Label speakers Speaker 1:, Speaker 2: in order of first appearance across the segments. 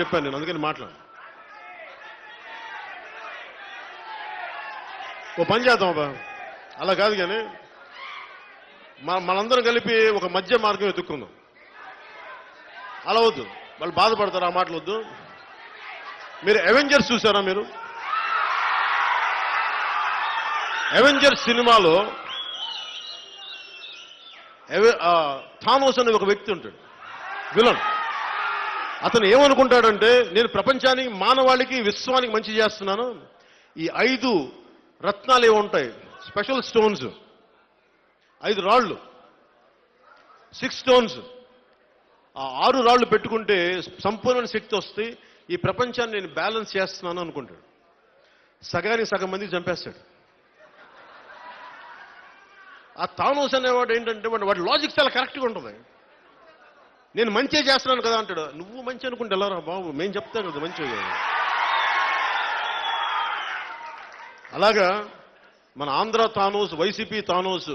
Speaker 1: చెప్పాను నేను అందుకని మాట్లాడు ఓ పని చేద్దాం బా అలా కాదు కానీ మన మనందరం కలిపి ఒక మధ్య మార్గం వెతుక్కుందాం. అలా వద్దు. వాళ్ళు బాధపడతారు ఆ మాటలు వద్దు. మీరు అవెంజర్స్ చూసారా మీరు? అవెంజర్స్ సినిమాలో థామోస్ అనే ఒక వ్యక్తి ఉంటాడు. విలన్. అతను ఏమనుకుంటాడంటే నేను ప్రపంచానికి మానవాళికి విశ్వానికి మంచి చేస్తున్నాను. ఈ ఐదు రత్నాలు ఏముంటాయి? ఉంటాయి స్పెషల్ స్టోన్స్. ఐదు రాళ్ళు. Six stones. ఆ ఆరు రాళ్ళు పెట్టుకుంటే సంపూర్ణ శక్తి వస్తే ఈ ప్రపంచాన్ని నేను బ్యాలెన్స్ చేస్తున్నాను అనుకుంటాడు. సగానికి సగం మంది చంపేస్తాడు. ఆ తానోస్ అనేవాడు ఏంటంటే వాడి వాడి లాజిక్ చాలా కరెక్ట్గా ఉంటుంది. నేను మంచి చేస్తున్నాను కదా అంటాడు. నువ్వు మంచి అనుకుంటే ఎలా బాబు? మేము చెప్తాం కదా మంచి. అలాగా మన ఆంధ్ర తానోస్ వైసీపీ తానోస్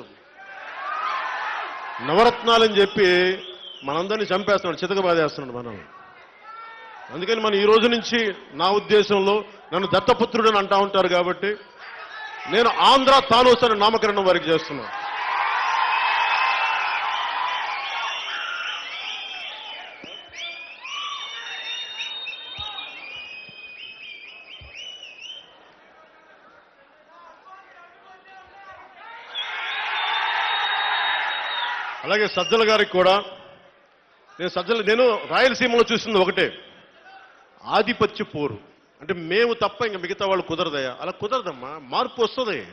Speaker 1: నవరత్నాలని చెప్పి మనందరినీ చంపేస్తున్నాడు చితకబాదేస్తున్నాడు మనం అందుకని మనం ఈ రోజు నుంచి నా ఉద్దేశంలో నన్ను దత్తపుత్రుడు అని అంటా ఉంటారు కాబట్టి నేను ఆంధ్ర తానోస్ అని నామకరణం వారికి చేస్తున్నాను. అలాగే సజ్జల గారికి కూడా. నేను సజ్జల నేను రాయలసీమలో చూసింది ఒకటే. ఆధిపత్య పోరు. అంటే మేము తప్ప ఇంకా మిగతా వాళ్ళు కుదరదయా అలా కుదరదమ్మా. మార్పు వస్తుంది.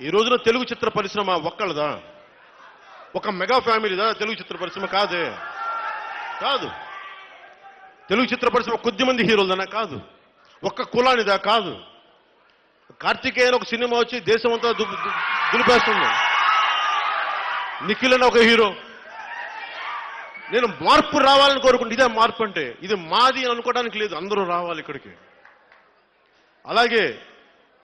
Speaker 1: ఈ రోజున తెలుగు చిత్ర పరిశ్రమ ఒక్కళ్ళదా? ఒక మెగా ఫ్యామిలీదా? తెలుగు చిత్ర పరిశ్రమ కాదే. కాదు. తెలుగు చిత్ర పరిశ్రమ కొద్ది మంది హీరోలదనా కాదు. ఒక్క కులానిదా? కాదు. కార్తికేయన్ ఒక సినిమా వచ్చి దేశం అంతా దులిపేస్తుంది. నిఖిల్ అని ఒక హీరో. నేను మార్పు రావాలని కోరుకుంటే ఇదే మార్పు అంటే ఇది మాది అనుకోవడానికి లేదు అందరూ రావాలి ఇక్కడికి. అలాగే